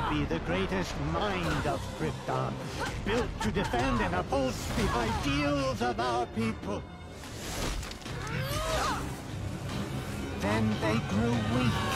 to be the greatest mind of Krypton, built to defend and uphold the ideals of our people. Then they grew weak